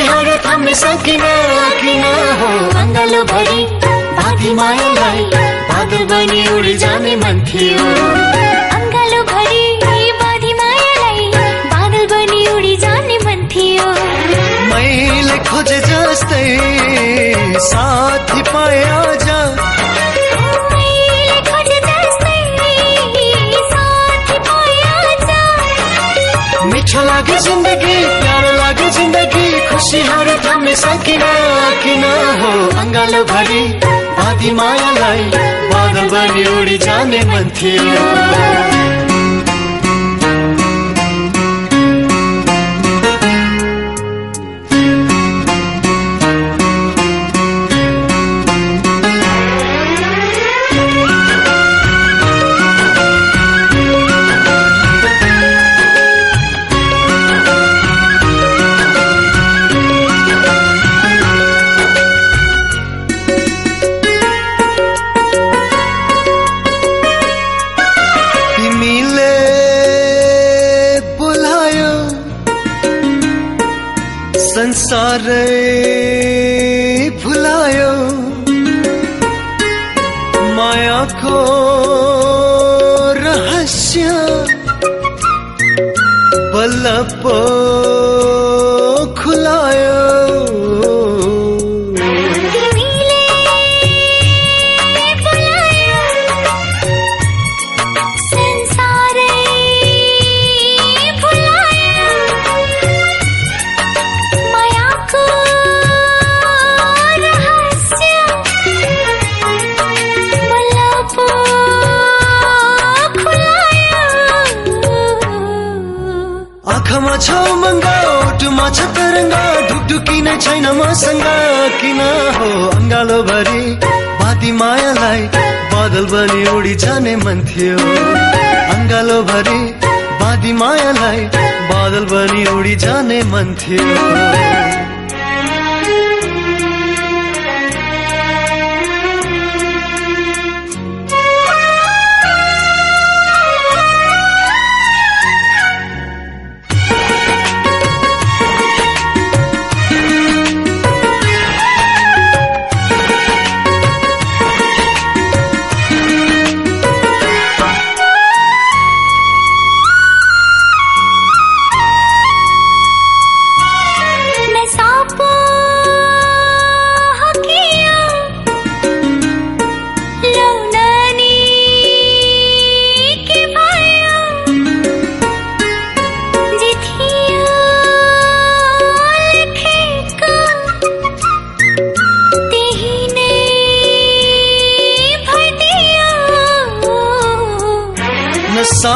खुसीहरू थाम्ने सकिन किन हो? अङ्गालो भरि बाँधी मायालाई बादल बनी उडी जाने मन थियो। अङ्गालो भरि बाँधी मायालाई बादल बनी उडी जाने मन थियो। मैले खोजे जस्तै साथी पाए आज। मिठो लागे जिन्दगी प्यारो लागे जिन्दगी। खुसीहरू थाम्ने सकिन किन हो अङ्गालो भरि? बाँधी मायालाई बादल बनी उडी जाने मन थियो संसारै भुलायो मायाको रहस्य बल्ल पो आँखामा छ मङ्गा ओठमा छ ढुकढुकी नै छैन मसँग किन हो अङ्गालो भरि बाँधी मायालाई? बादल बनी उडी जाने मन थियो। अङ्गालो भरि बाँधी मायालाई बादल बनी उडी जाने मन थियो।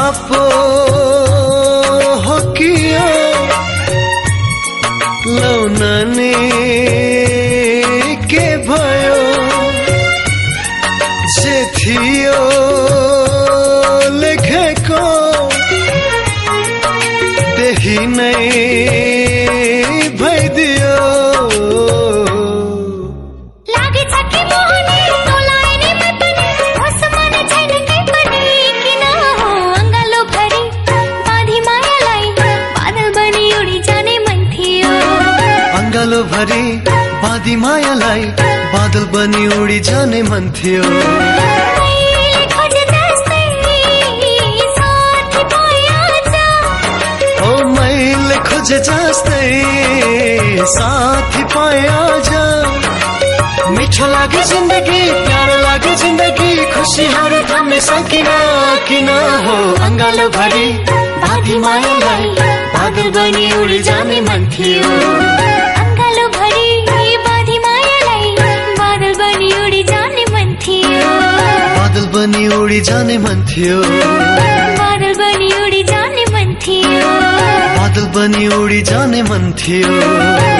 नसापो हो कि यो लौनाने के भयो जे थियो भरि बाँधी मायालाई बादल बनी उडी जाने मन थियो। मैले खोजे जस्तै साथी पाएँ आज। ओ मैले खोजे जस्तै साथी पाए आज मिठो लाग्यो जिन्दगी प्यारो लाग्यो जिन्दगी खुसीहरू थाम्ने सकिन किन हो अङ्गालो भरि बाँधी मायालाई बादल बनी उडी जाने मन थियो। जाने मन थियो। बादल बनी उडी जाने मन थियो। बादल बनी उडी जाने मन थियो।